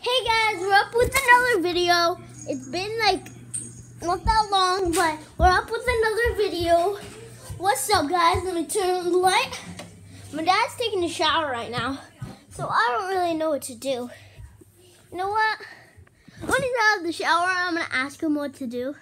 Hey guys, we're up with another video. It's been like not that long, but we're up with another video. What's up, guys? Let me turn on the light. My dad's taking a shower right now, so I don't really know what to do. You know what? When he's out of the shower, I'm gonna ask him what to do.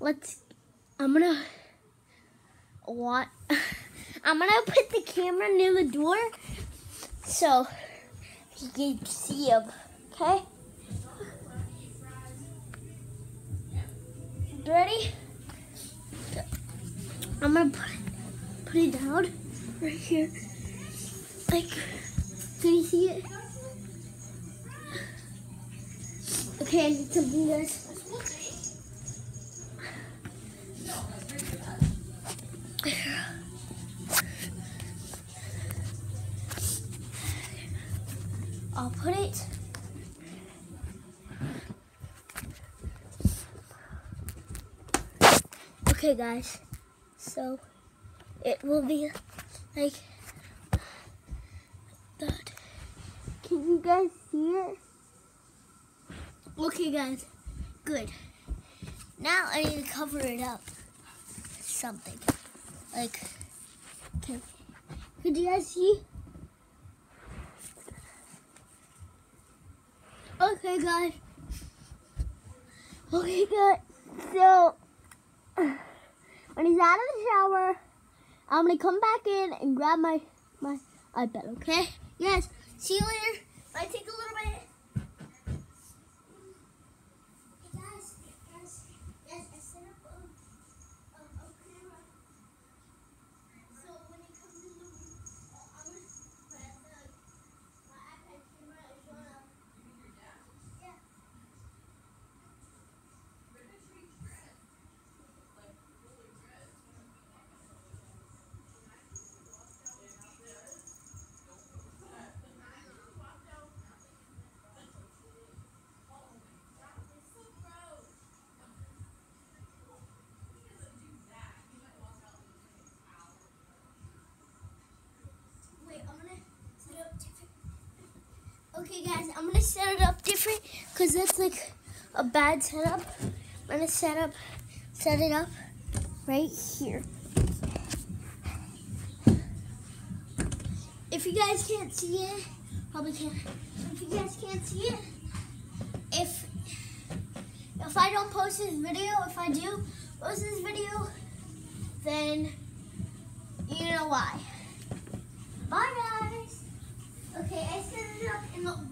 Let's. I'm gonna. What? I'm gonna put the camera near the door, so you can see him. Okay? Ready? I'm gonna put it, put it down right here. Like, can you see it? Okay, I need something, guys. I'll put it. Okay, guys. So it will be like that. Can you guys see it? Okay, guys. Good. Now I need to cover it up. With something. Like, okay. Could you guys see? Okay, guys. Okay, guys. So, when he's out of the shower, I'm gonna come back in and grab my my iPad. Okay? Yes. See you later. Might take a little I'm gonna set it up different because that's like a bad setup. I'm gonna set up, set it up right here. If you guys can't see it, probably can't. If you guys can't see it, if if I don't post this video, if I do post this video, then you know why. Bye, guys. Okay, I set it up in the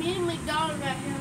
guys, I'm McDonald's right here.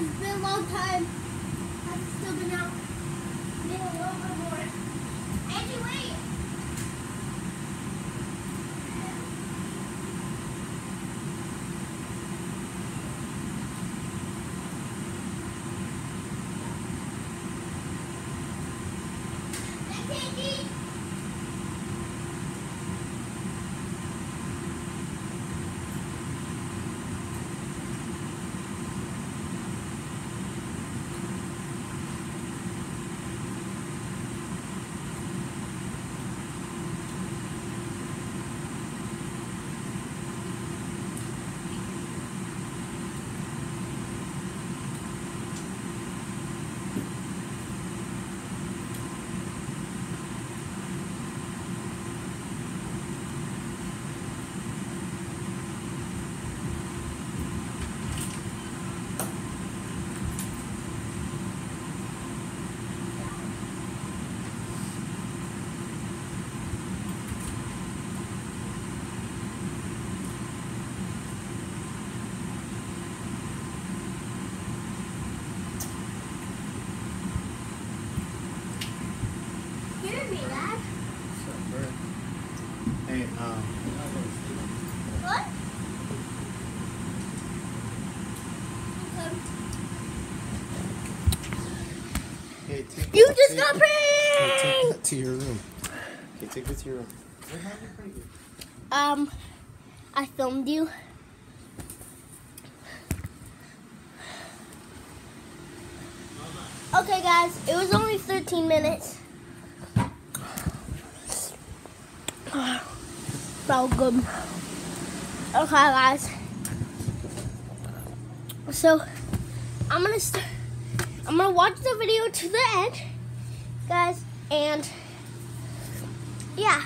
Long time. I've still been out. Been a little bit more. Angie, wait. That's Angie. me, Dad. Hey, um, What? hey, take You just got pranked! take that to your room. Okay, take this to your room. Um, I filmed you. Okay, guys, it was only 13 minutes. Felt good. Okay, guys. So, I'm gonna st- I'm gonna watch the video to the end, guys, and yeah.